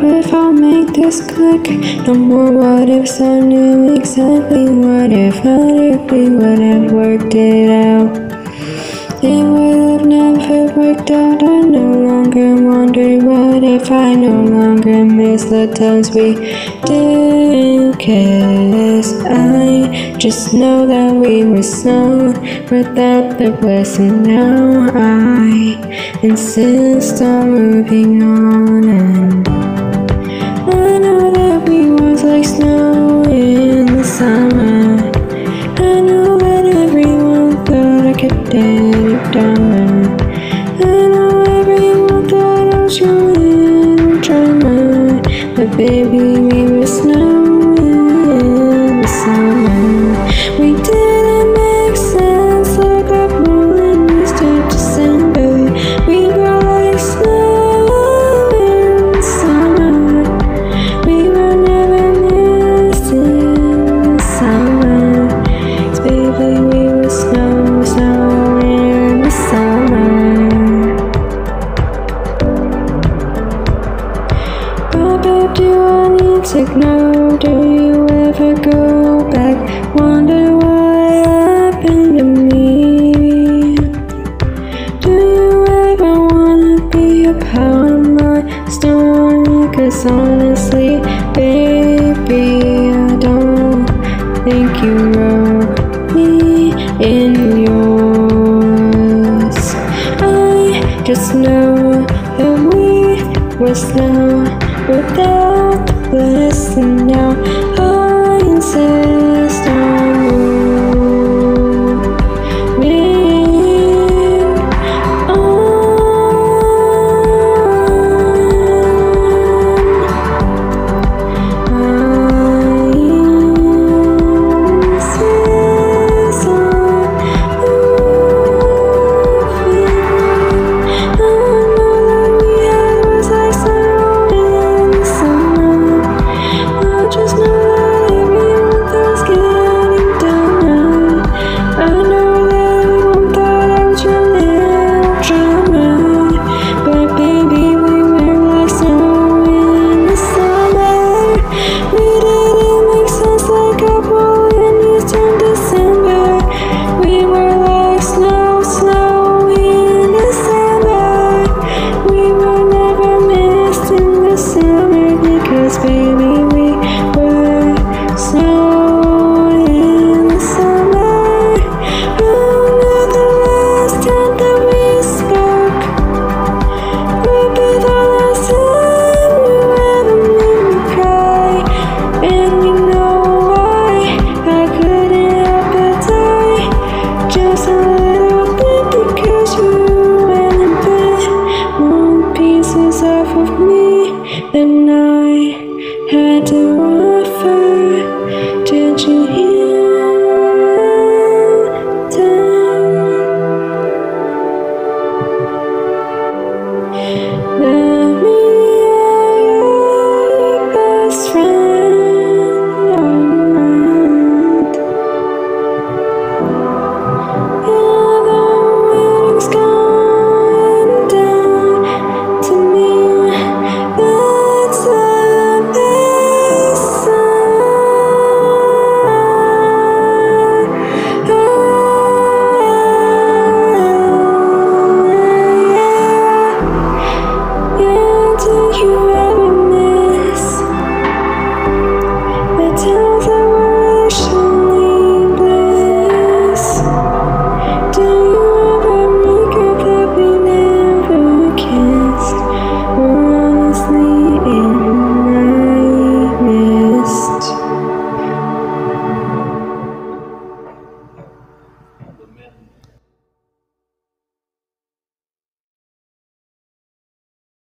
if I'll make this click. No more what ifs, I knew exactly what if, what if we would have worked it out. It would have never worked out. I no longer wonder what if I no longer miss the times we did kiss. I just know that we were snow without the blessing. Now I insist on moving on and like snow in the summer. I know that everyone thought I could get it done. I know everyone thought I was showing drama, but baby, we To know? Do you ever go back? Wonder what happened to me? Do you ever wanna be a part of my story? Cause honestly, baby, I don't think you wrote me in yours. I just know that we were slow without the blessing. Now I insist on me than